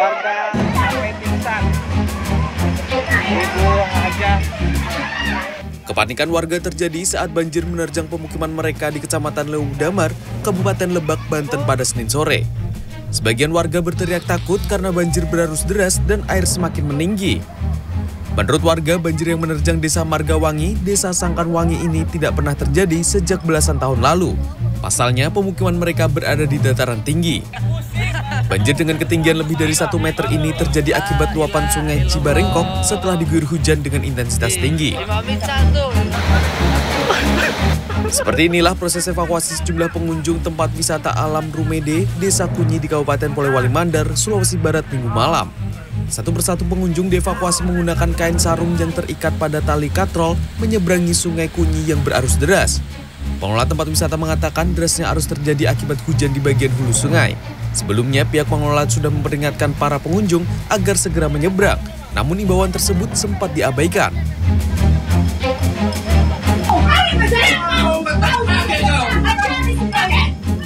warga sampai pingsan. Itu aja. Kepanikan warga terjadi saat banjir menerjang pemukiman mereka di Kecamatan Leuung Damar, Kabupaten Lebak, Banten pada Senin sore. Sebagian warga berteriak takut karena banjir berarus deras dan air semakin meninggi. Menurut warga, banjir yang menerjang desa Margawangi, desa Sangkanwangi ini tidak pernah terjadi sejak belasan tahun lalu. Pasalnya, pemukiman mereka berada di dataran tinggi. Banjir dengan ketinggian lebih dari satu meter ini terjadi akibat luapan sungai Cibarengkok setelah diguyur hujan dengan intensitas tinggi. Seperti inilah proses evakuasi sejumlah pengunjung tempat wisata alam Rumede, Desa Kunyi di Kabupaten Polewali Mandar, Sulawesi Barat minggu malam. Satu persatu pengunjung dievakuasi menggunakan kain sarung yang terikat pada tali katrol menyeberangi sungai Kunyi yang berarus deras. Pengelola tempat wisata mengatakan derasnya arus terjadi akibat hujan di bagian hulu sungai. Sebelumnya pihak pengelola sudah memperingatkan para pengunjung agar segera menyeberang, namun imbauan tersebut sempat diabaikan.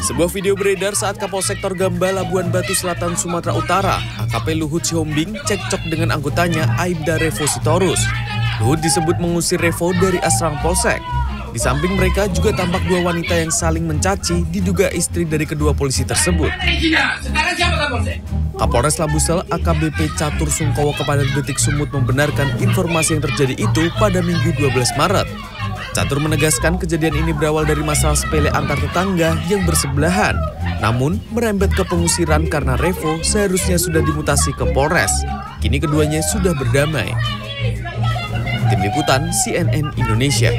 Sebuah video beredar saat Kapolsek Gamba Labuan Batu Selatan Sumatera Utara, AKP Luhut Sihombing cekcok dengan anggotanya Aibda Revo Sitorus. Luhut disebut mengusir Revo dari asrang Polsek. Di samping mereka juga tampak dua wanita yang saling mencaci diduga istri dari kedua polisi tersebut. Kapolres Labusel AKBP Catur Sungkowo kepada Detik Sumut membenarkan informasi yang terjadi itu pada Minggu 12 Maret. Catur menegaskan kejadian ini berawal dari masalah sepele antar tetangga yang bersebelahan. Namun, merembet ke pengusiran karena Revo seharusnya sudah dimutasi ke Polres. Kini keduanya sudah berdamai. Tim Liputan CNN Indonesia.